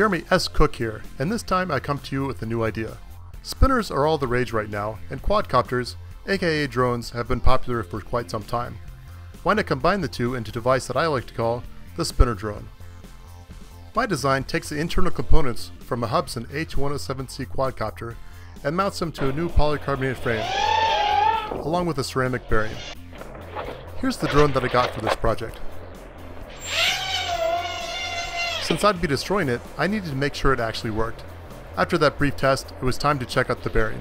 Jeremy S. Cook here, and this time I come to you with a new idea. Spinners are all the rage right now, and quadcopters, aka drones, have been popular for quite some time. Why not combine the two into a device that I like to call the spinner drone? My design takes the internal components from a Hubsan H107C quadcopter and mounts them to a new polycarbonate frame, along with a ceramic bearing. Here's the drone that I got for this project. Since I'd be destroying it, I needed to make sure it actually worked. After that brief test, it was time to check out the bearing.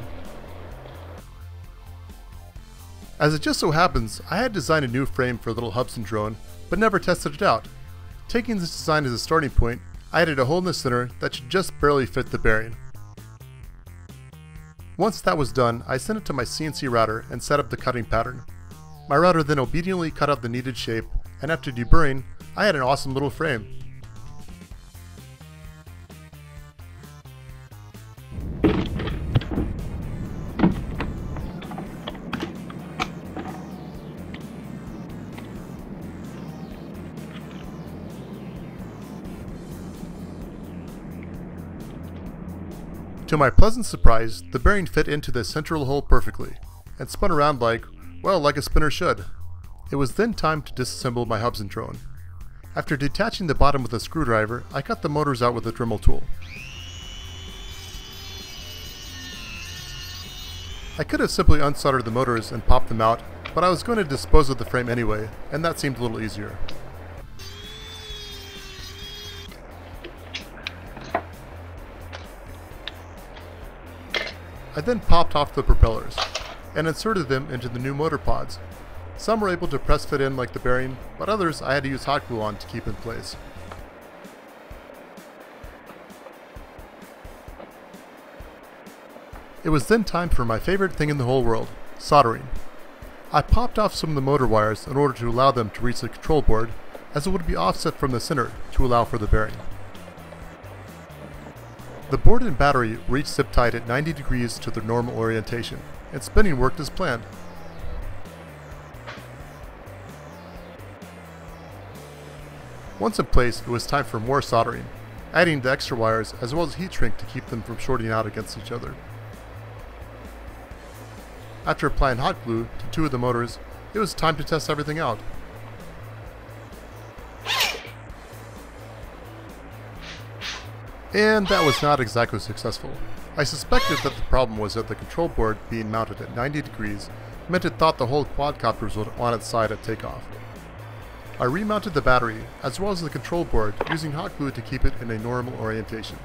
As it just so happens, I had designed a new frame for a little Hubsan drone, but never tested it out. Taking this design as a starting point, I added a hole in the center that should just barely fit the bearing. Once that was done, I sent it to my CNC router and set up the cutting pattern. My router then obediently cut out the needed shape, and after deburring, I had an awesome little frame. To my pleasant surprise, the bearing fit into the central hole perfectly, and spun around like, well, like a spinner should. It was then time to disassemble my Hubsan drone. After detaching the bottom with a screwdriver, I cut the motors out with a Dremel tool. I could have simply unsoldered the motors and popped them out, but I was going to dispose of the frame anyway, and that seemed a little easier. I then popped off the propellers and inserted them into the new motor pods. Some were able to press fit in like the bearing, but others I had to use hot glue on to keep in place. It was then time for my favorite thing in the whole world, soldering. I popped off some of the motor wires in order to allow them to reach the control board, as it would be offset from the center to allow for the bearing. The board and battery reached zip tight at 90 degrees to their normal orientation, and spinning worked as planned. Once in place, it was time for more soldering, adding the extra wires as well as heat shrink to keep them from shorting out against each other. After applying hot glue to two of the motors, it was time to test everything out. And that was not exactly successful. I suspected that the problem was that the control board being mounted at 90 degrees meant it thought the whole quadcopter was on its side at takeoff. I remounted the battery, as well as the control board, using hot glue to keep it in a normal orientation.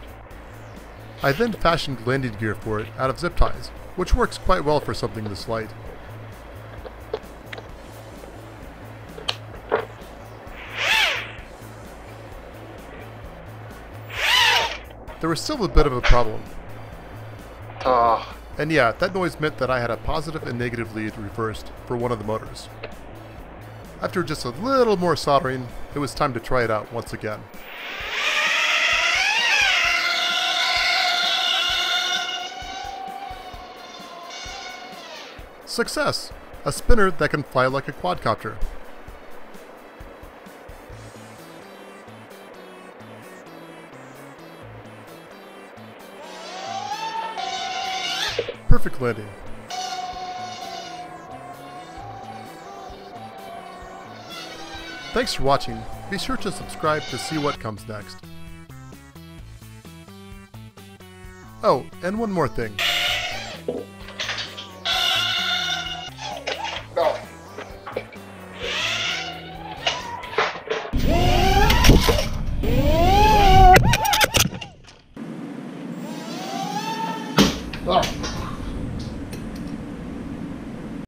I then fashioned landing gear for it out of zip ties, which works quite well for something this light. There was still a bit of a problem. Oh, And yeah, that noise meant that I had a positive and negative lead reversed for one of the motors. After just a little more soldering, it was time to try it out once again. Success! A spinner that can fly like a quadcopter. Perfect landing. Thanks for watching. Be sure to subscribe to see what comes next. Oh, and one more thing.